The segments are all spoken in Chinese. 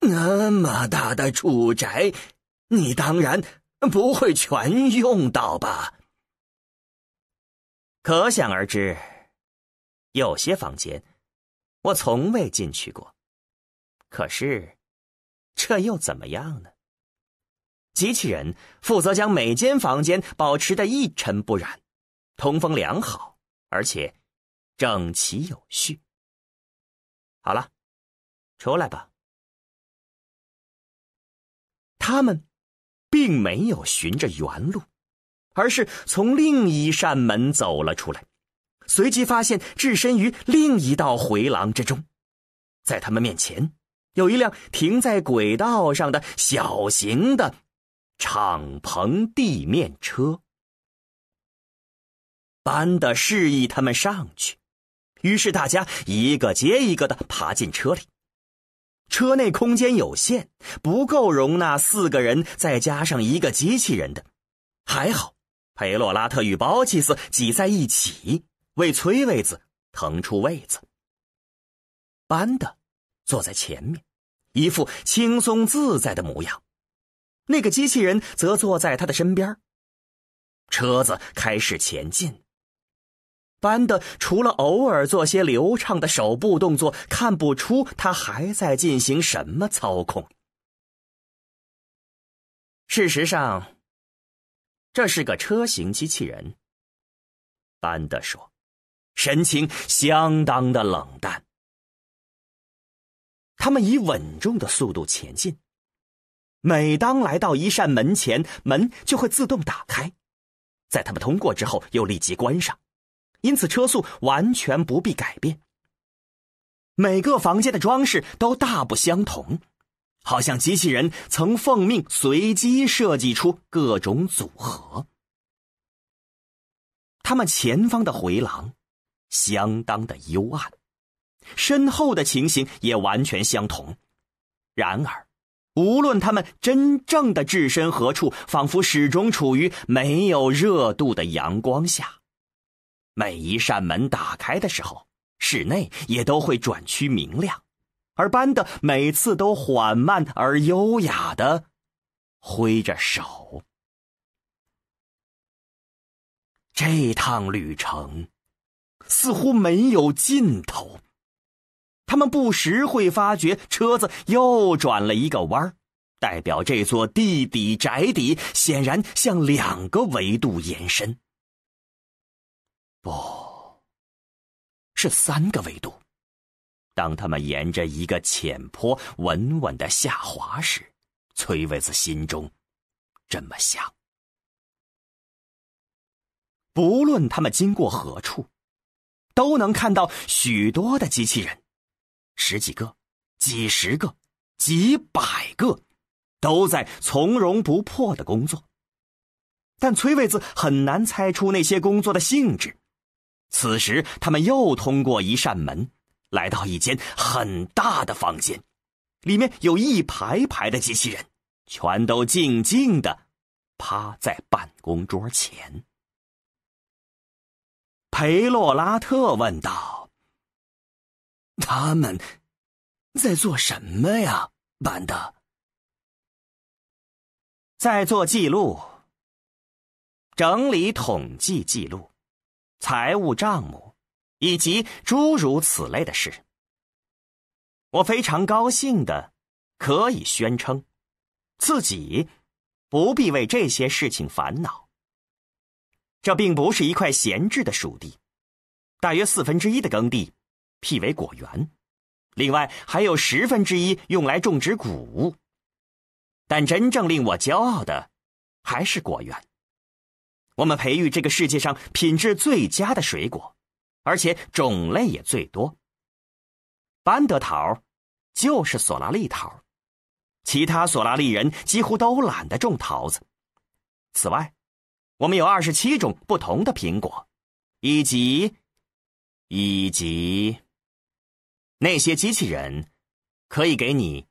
那么大的住宅，你当然不会全用到吧？可想而知，有些房间我从未进去过。可是，这又怎么样呢？机器人负责将每间房间保持的一尘不染，通风良好，而且整齐有序。好了，出来吧。他们并没有循着原路，而是从另一扇门走了出来，随即发现置身于另一道回廊之中，在他们面前有一辆停在轨道上的小型的敞篷地面车。班的示意他们上去，于是大家一个接一个的爬进车里。车内空间有限，不够容纳四个人，再加上一个机器人的。还好，佩洛拉特与包奇斯挤在一起，为崔维子腾出位子。班的坐在前面，一副轻松自在的模样。那个机器人则坐在他的身边。车子开始前进。班的除了偶尔做些流畅的手部动作，看不出他还在进行什么操控。事实上，这是个车型机器人。班的说，神情相当的冷淡。他们以稳重的速度前进，每当来到一扇门前，门就会自动打开，在他们通过之后又立即关上。因此，车速完全不必改变。每个房间的装饰都大不相同，好像机器人曾奉命随机设计出各种组合。他们前方的回廊相当的幽暗，身后的情形也完全相同。然而，无论他们真正的置身何处，仿佛始终处于没有热度的阳光下。每一扇门打开的时候，室内也都会转趋明亮，而班的每次都缓慢而优雅的挥着手。这趟旅程似乎没有尽头，他们不时会发觉车子又转了一个弯儿代表这座地底宅邸显然向两个维度延伸。不是三个维度。当他们沿着一个浅坡稳稳的下滑时，崔维子心中这么想。不论他们经过何处，都能看到许多的机器人，十几个、几十个、几百个，都在从容不迫的工作。但崔卫子很难猜出那些工作的性质。此时，他们又通过一扇门，来到一间很大的房间，里面有一排排的机器人，全都静静的趴在办公桌前。裴洛拉特问道：“他们在做什么呀，班的？在做记录，整理统计记录。”财务账目，以及诸如此类的事，我非常高兴的可以宣称，自己不必为这些事情烦恼。这并不是一块闲置的属地，大约四分之一的耕地辟为果园，另外还有十分之一用来种植谷物。但真正令我骄傲的，还是果园。我们培育这个世界上品质最佳的水果，而且种类也最多。班德桃就是索拉利桃，其他索拉利人几乎都懒得种桃子。此外，我们有二十七种不同的苹果，以及以及那些机器人可以给你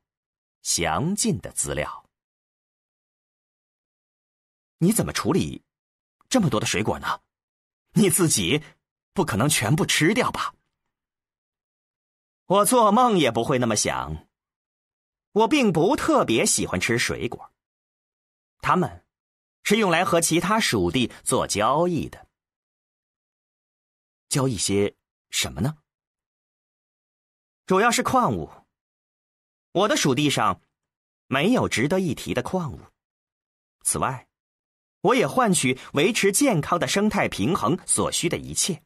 详尽的资料。你怎么处理？这么多的水果呢，你自己不可能全部吃掉吧？我做梦也不会那么想。我并不特别喜欢吃水果。它们是用来和其他属地做交易的。交易些什么呢？主要是矿物。我的属地上没有值得一提的矿物。此外，我也换取维持健康的生态平衡所需的一切。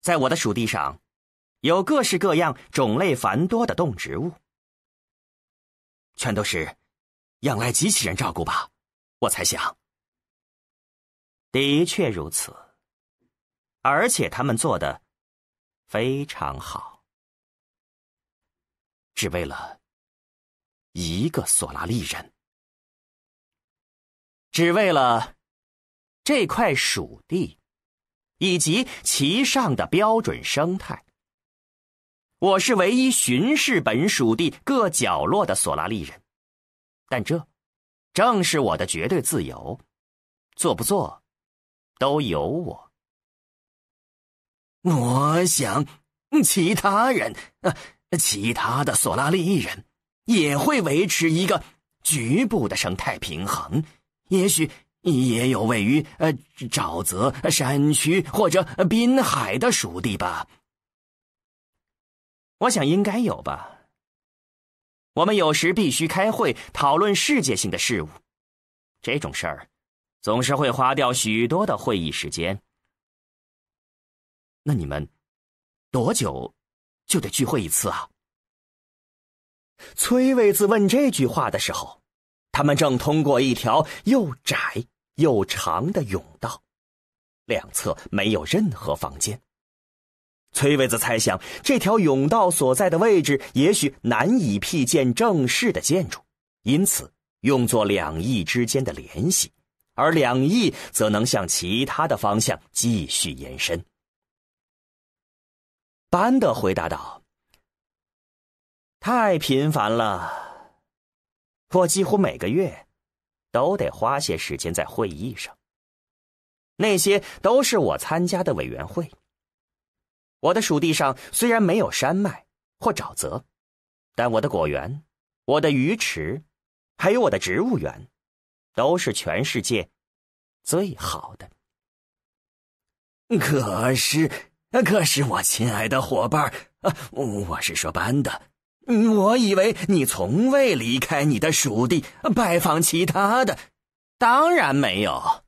在我的属地上，有各式各样、种类繁多的动植物，全都是仰赖机器人照顾吧？我猜想。的确如此，而且他们做的非常好，只为了一个索拉利人，只为了这块属地。以及其上的标准生态。我是唯一巡视本属地各角落的索拉利人，但这正是我的绝对自由，做不做都由我。我想，其他人，呃，其他的索拉利人也会维持一个局部的生态平衡，也许。也有位于呃沼泽、山区或者滨海的属地吧？我想应该有吧。我们有时必须开会讨论世界性的事物，这种事儿总是会花掉许多的会议时间。那你们多久就得聚会一次啊？崔卫子问这句话的时候，他们正通过一条又窄。又长的甬道，两侧没有任何房间。崔卫子猜想，这条甬道所在的位置也许难以辟建正式的建筑，因此用作两翼之间的联系，而两翼则能向其他的方向继续延伸。班德回答道：“太频繁了，我几乎每个月。”都得花些时间在会议上。那些都是我参加的委员会。我的属地上虽然没有山脉或沼泽，但我的果园、我的鱼池，还有我的植物园，都是全世界最好的。可是，可是我亲爱的伙伴啊，我是说班的。我以为你从未离开你的属地拜访其他的，当然没有。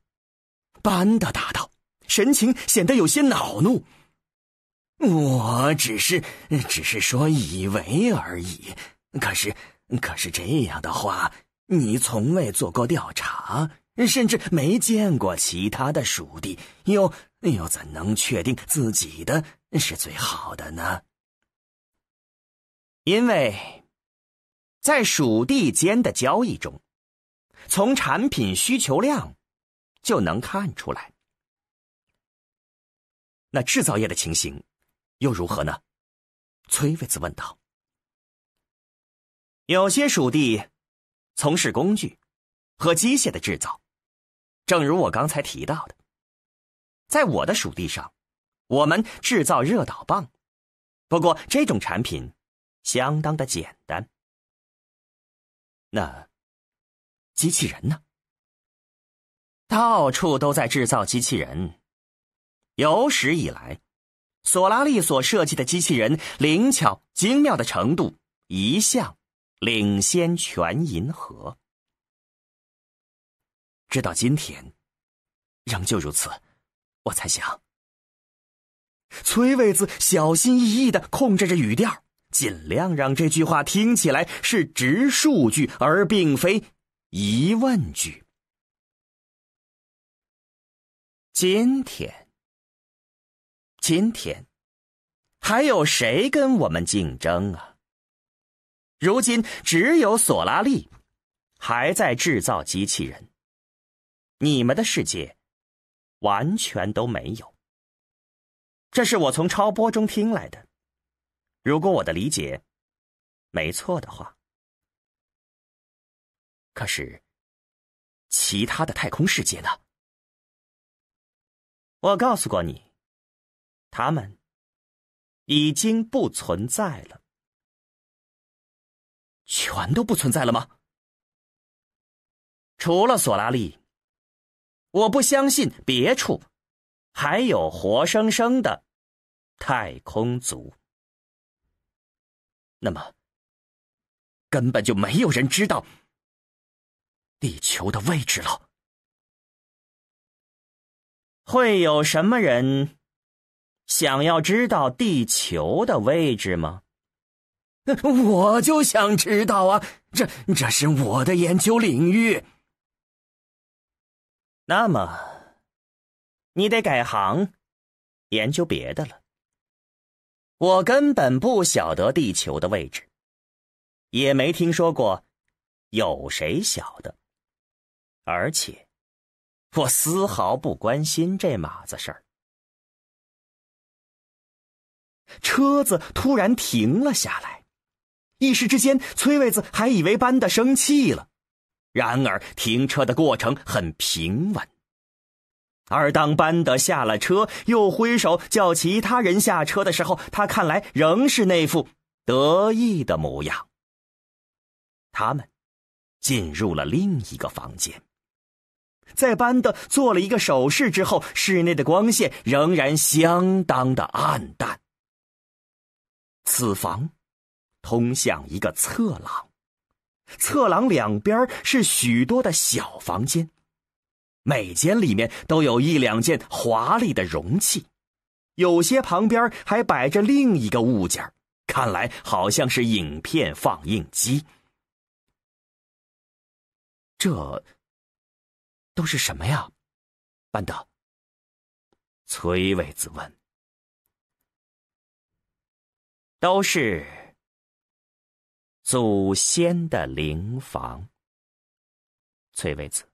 班的答道，神情显得有些恼怒。我只是，只是说以为而已。可是，可是这样的话，你从未做过调查，甚至没见过其他的属地，又又怎能确定自己的是最好的呢？因为，在属地间的交易中，从产品需求量就能看出来。那制造业的情形又如何呢？崔维兹问道。有些属地从事工具和机械的制造，正如我刚才提到的，在我的属地上，我们制造热导棒，不过这种产品。相当的简单。那机器人呢？到处都在制造机器人。有史以来，索拉利所设计的机器人灵巧精妙的程度一向领先全银河。直到今天，仍旧如此。我猜想，崔卫子小心翼翼的控制着语调。尽量让这句话听起来是直述句，而并非疑问句。今天，今天，还有谁跟我们竞争啊？如今只有索拉利还在制造机器人，你们的世界完全都没有。这是我从超波中听来的。如果我的理解没错的话，可是其他的太空世界呢？我告诉过你，他们已经不存在了。全都不存在了吗？除了索拉利，我不相信别处还有活生生的太空族。那么，根本就没有人知道地球的位置了。会有什么人想要知道地球的位置吗？我就想知道啊，这这是我的研究领域。那么，你得改行，研究别的了。我根本不晓得地球的位置，也没听说过有谁晓得，而且我丝毫不关心这码子事儿。车子突然停了下来，一时之间，崔卫子还以为班的生气了。然而，停车的过程很平稳。而当班德下了车，又挥手叫其他人下车的时候，他看来仍是那副得意的模样。他们进入了另一个房间，在班德做了一个手势之后，室内的光线仍然相当的暗淡。此房通向一个侧廊。侧廊两边是许多的小房间，每间里面都有一两件华丽的容器，有些旁边还摆着另一个物件，看来好像是影片放映机。这都是什么呀，班德？崔卫子问。都是。祖先的灵房，崔卫子。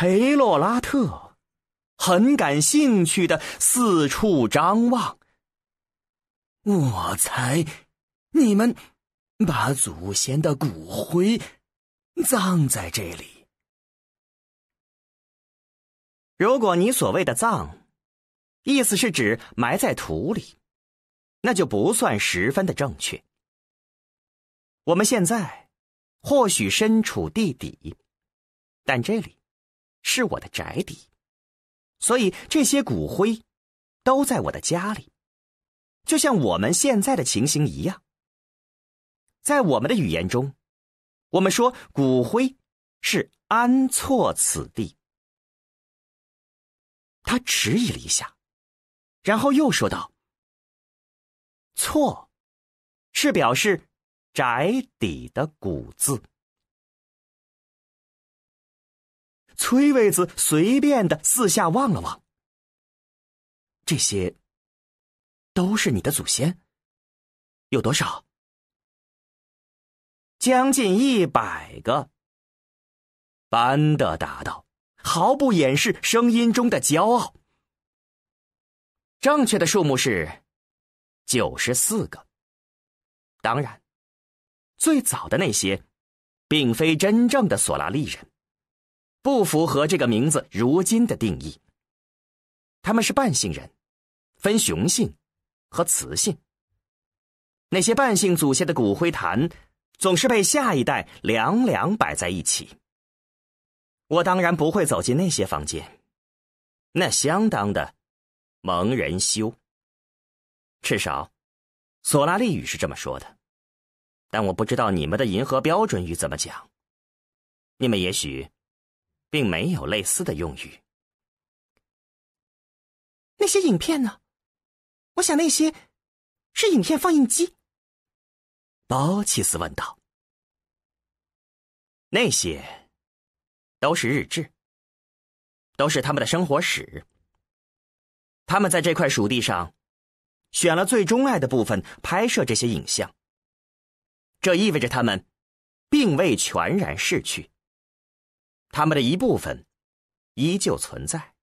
裴洛拉特很感兴趣的四处张望。我猜，你们把祖先的骨灰葬在这里。如果你所谓的葬，意思是指埋在土里。那就不算十分的正确。我们现在或许身处地底，但这里是我的宅邸，所以这些骨灰都在我的家里，就像我们现在的情形一样。在我们的语言中，我们说骨灰是安错此地。他迟疑了一下，然后又说道。错，是表示宅邸的古字。崔卫子随便的四下望了望，这些都是你的祖先，有多少？将近一百个。班德答道，毫不掩饰声音中的骄傲。正确的数目是。九十四个。当然，最早的那些，并非真正的索拉利人，不符合这个名字如今的定义。他们是半性人，分雄性和雌性。那些半性祖先的骨灰坛，总是被下一代两两摆在一起。我当然不会走进那些房间，那相当的蒙人羞。至少，索拉利语是这么说的，但我不知道你们的银河标准语怎么讲。你们也许，并没有类似的用语。那些影片呢？我想那些是影片放映机。包奇斯问道。那些都是日志，都是他们的生活史。他们在这块属地上。选了最钟爱的部分拍摄这些影像，这意味着他们并未全然逝去，他们的一部分依旧存在。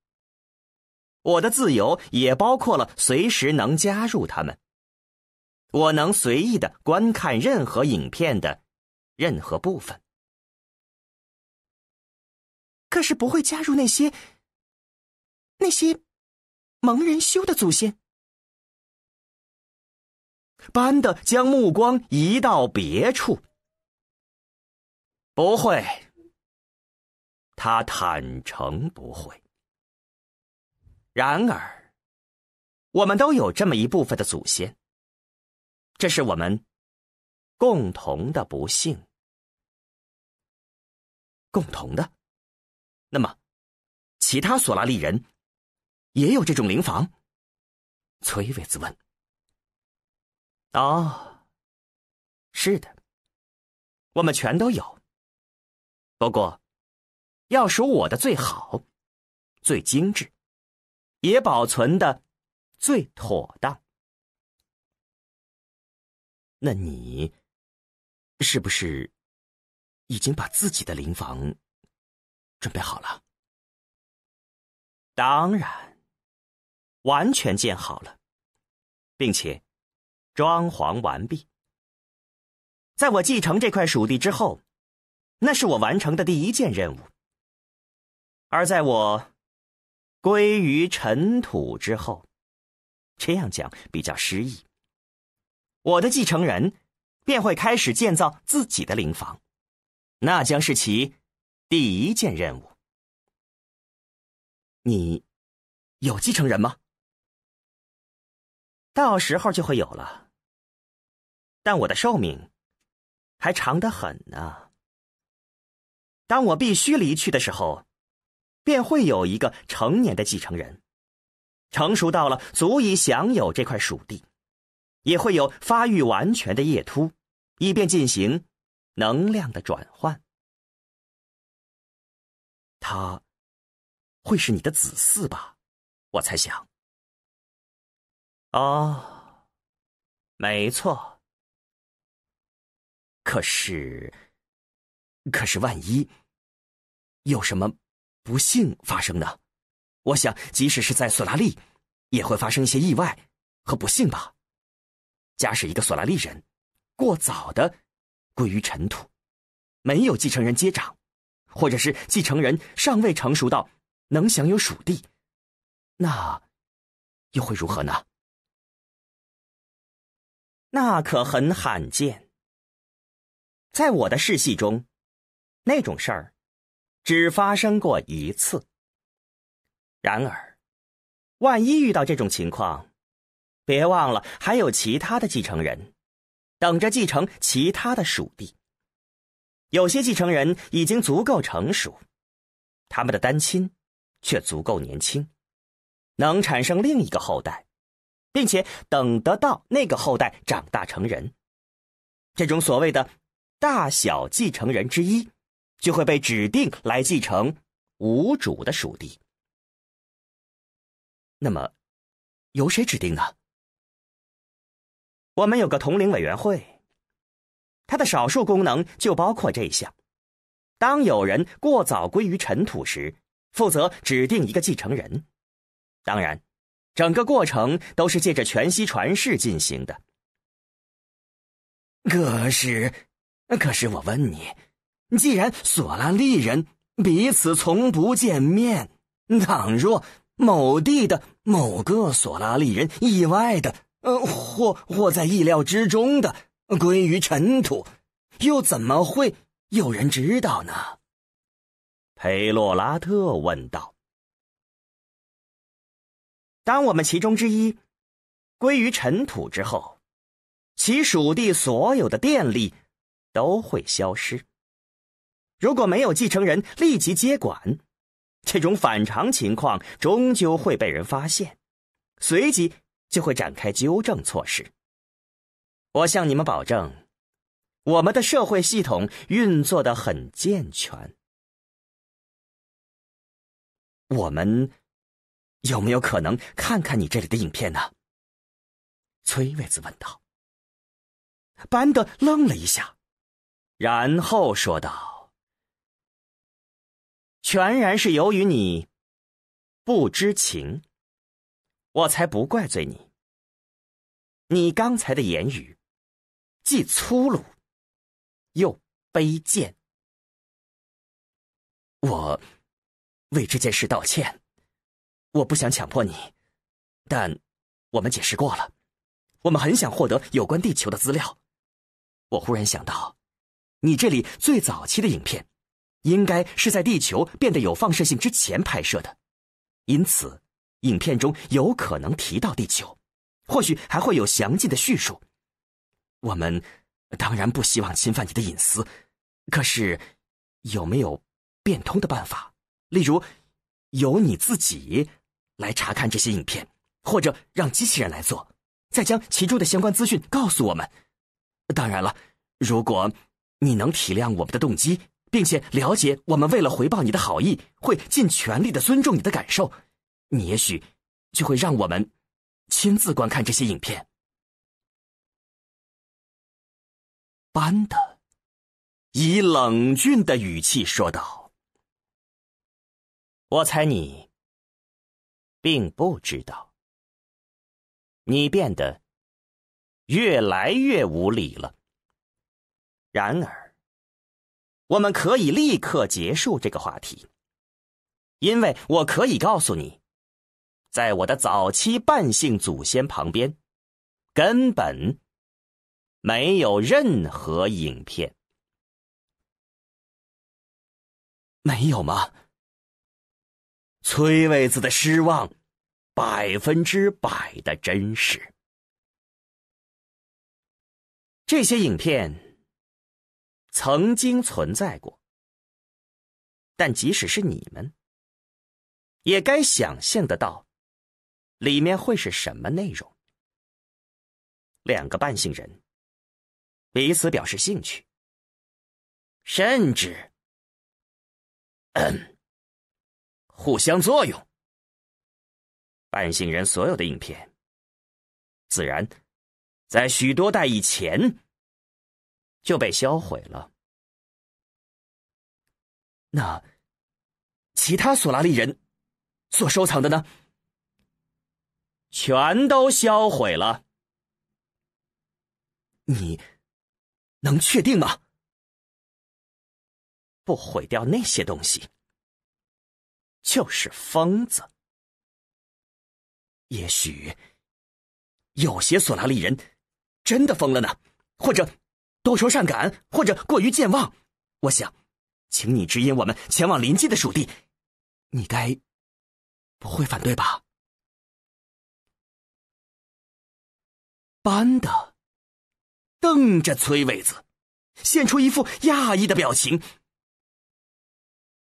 我的自由也包括了随时能加入他们，我能随意的观看任何影片的任何部分，可是不会加入那些那些蒙人修的祖先。班的将目光移到别处。不会，他坦诚不会。然而，我们都有这么一部分的祖先，这是我们共同的不幸。共同的，那么，其他索拉利人也有这种灵房？崔维兹问。哦，是的，我们全都有。不过，要数我的最好、最精致，也保存的最妥当。那你是不是已经把自己的灵房准备好了？当然，完全建好了，并且。装潢完毕。在我继承这块属地之后，那是我完成的第一件任务。而在我归于尘土之后，这样讲比较诗意。我的继承人便会开始建造自己的灵房，那将是其第一件任务。你有继承人吗？到时候就会有了。但我的寿命还长得很呢。当我必须离去的时候，便会有一个成年的继承人，成熟到了足以享有这块属地，也会有发育完全的叶突，以便进行能量的转换。他会是你的子嗣吧？我猜想。哦，没错。可是，可是，万一有什么不幸发生呢？我想，即使是在索拉利，也会发生一些意外和不幸吧。假使一个索拉利人过早的归于尘土，没有继承人接掌，或者是继承人尚未成熟到能享有属地，那又会如何呢？那可很罕见。在我的世系中，那种事儿只发生过一次。然而，万一遇到这种情况，别忘了还有其他的继承人，等着继承其他的属地。有些继承人已经足够成熟，他们的单亲却足够年轻，能产生另一个后代，并且等得到那个后代长大成人。这种所谓的。大小继承人之一就会被指定来继承无主的属地。那么，由谁指定呢？我们有个统领委员会，它的少数功能就包括这一项：当有人过早归于尘土时，负责指定一个继承人。当然，整个过程都是借着全息传世进行的。可是。可是我问你，既然索拉利人彼此从不见面，倘若某地的某个索拉利人意外的，呃，或或在意料之中的归于尘土，又怎么会有人知道呢？佩洛拉特问道。当我们其中之一归于尘土之后，其属地所有的电力。都会消失。如果没有继承人立即接管，这种反常情况终究会被人发现，随即就会展开纠正措施。我向你们保证，我们的社会系统运作的很健全。我们有没有可能看看你这里的影片呢？崔维兹问道。班德愣了一下。然后说道：“全然是由于你不知情，我才不怪罪你。你刚才的言语既粗鲁又卑贱，我为这件事道歉。我不想强迫你，但我们解释过了，我们很想获得有关地球的资料。我忽然想到，你这里最早期的影片，应该是在地球变得有放射性之前拍摄的，因此，影片中有可能提到地球，或许还会有详尽的叙述。我们当然不希望侵犯你的隐私，可是有没有变通的办法？例如，由你自己来查看这些影片，或者让机器人来做，再将其中的相关资讯告诉我们。当然了，如果你能体谅我们的动机，并且了解我们为了回报你的好意，会尽全力的尊重你的感受，你也许就会让我们亲自观看这些影片。班的以冷峻的语气说道：“我猜你并不知道，你变得……”越来越无理了。然而，我们可以立刻结束这个话题，因为我可以告诉你，在我的早期半性祖先旁边，根本没有任何影片。没有吗？崔卫子的失望，百分之百的真实。这些影片曾经存在过，但即使是你们，也该想象得到，里面会是什么内容。两个半性人彼此表示兴趣，甚至嗯，互相作用。半性人所有的影片，自然。在许多代以前就被销毁了。那其他索拉利人所收藏的呢？全都销毁了。你能确定吗？不毁掉那些东西，就是疯子。也许有些索拉利人。真的疯了呢，或者多愁善感，或者过于健忘。我想，请你指引我们前往临近的属地，你该不会反对吧？班的瞪着崔伟子，现出一副讶异的表情。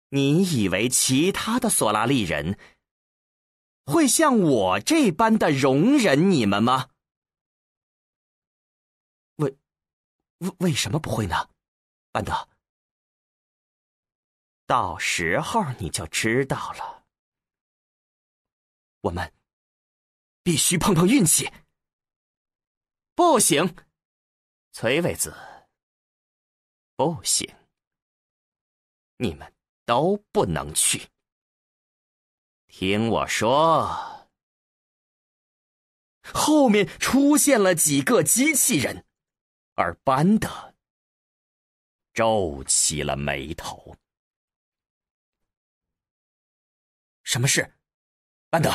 你以为其他的索拉利人会像我这般的容忍你们吗？为什么不会呢，安德？到时候你就知道了。我们必须碰碰运气。不行，崔伟子，不行，你们都不能去。听我说，后面出现了几个机器人。而班德皱起了眉头。什么事？班德？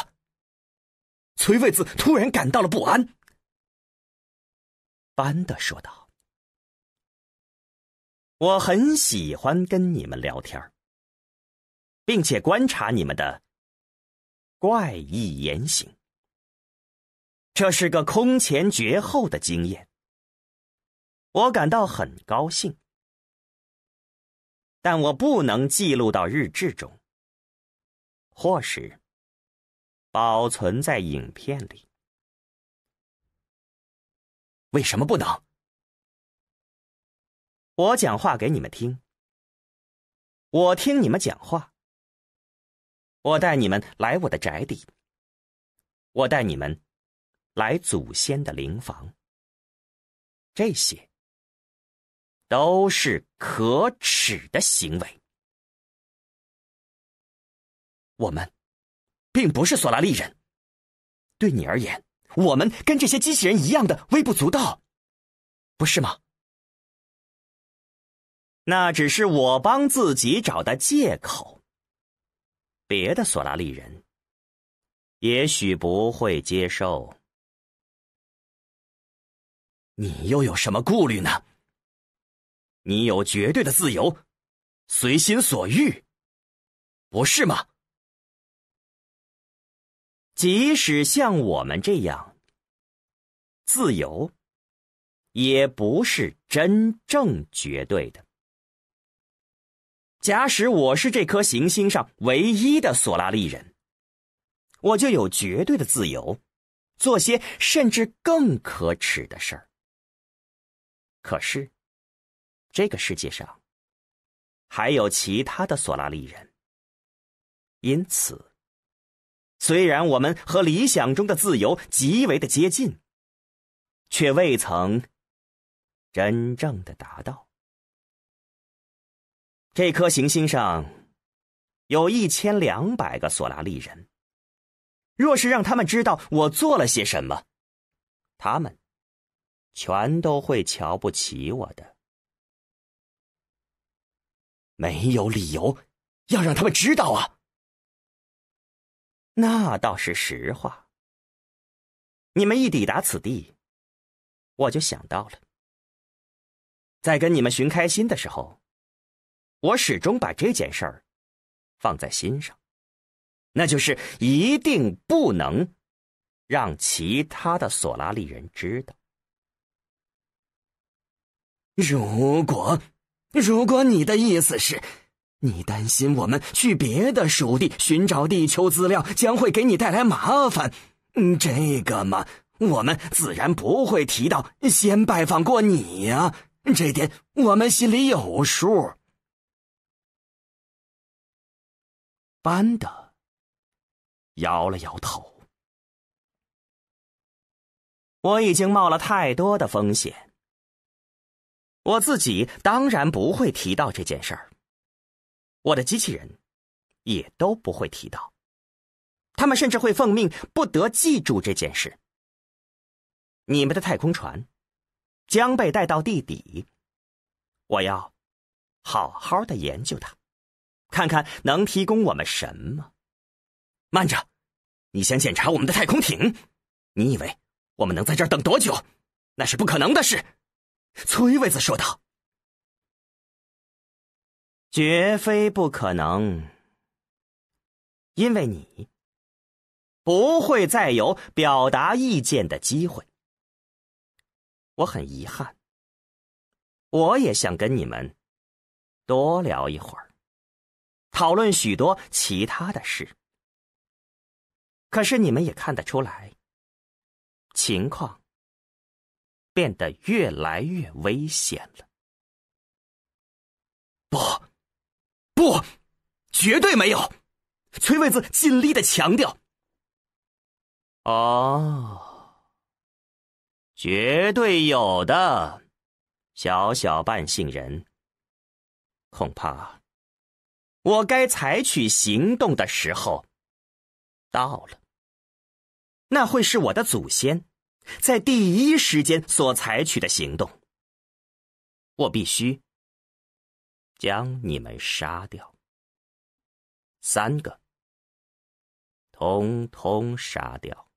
崔卫子突然感到了不安。班德说道：“我很喜欢跟你们聊天，并且观察你们的怪异言行。这是个空前绝后的经验。”我感到很高兴，但我不能记录到日志中，或是保存在影片里。为什么不能？我讲话给你们听，我听你们讲话，我带你们来我的宅邸，我带你们来祖先的灵房，这些。都是可耻的行为。我们并不是索拉利人，对你而言，我们跟这些机器人一样的微不足道，不是吗？那只是我帮自己找的借口。别的索拉利人也许不会接受。你又有什么顾虑呢？你有绝对的自由，随心所欲，不是吗？即使像我们这样，自由也不是真正绝对的。假使我是这颗行星上唯一的索拉利人，我就有绝对的自由，做些甚至更可耻的事儿。可是，这个世界上还有其他的索拉利人，因此。虽然我们和理想中的自由极为的接近，却未曾真正的达到。这颗行星上有一千两百个索拉利人，若是让他们知道我做了些什么，他们全都会瞧不起我的。没有理由要让他们知道啊！那倒是实话。你们一抵达此地，我就想到了，在跟你们寻开心的时候，我始终把这件事儿放在心上，那就是一定不能让其他的索拉利人知道。如果，如果你的意思是……你担心我们去别的属地寻找地球资料将会给你带来麻烦，嗯，这个嘛，我们自然不会提到先拜访过你呀，这点我们心里有数。班的摇了摇头，我已经冒了太多的风险，我自己当然不会提到这件事儿。我的机器人也都不会提到，他们甚至会奉命不得记住这件事。你们的太空船将被带到地底，我要好好的研究它，看看能提供我们什么。慢着，你先检查我们的太空艇？你以为我们能在这儿等多久？那是不可能的事。”崔卫子说道。绝非不可能，因为你不会再有表达意见的机会。我很遗憾，我也想跟你们多聊一会儿，讨论许多其他的事。可是你们也看得出来，情况变得越来越危险了。不。不，绝对没有！崔卫子尽力的强调。哦，绝对有的，小小半杏仁。恐怕我该采取行动的时候到了。那会是我的祖先在第一时间所采取的行动。我必须。将你们杀掉，三个，通通杀掉。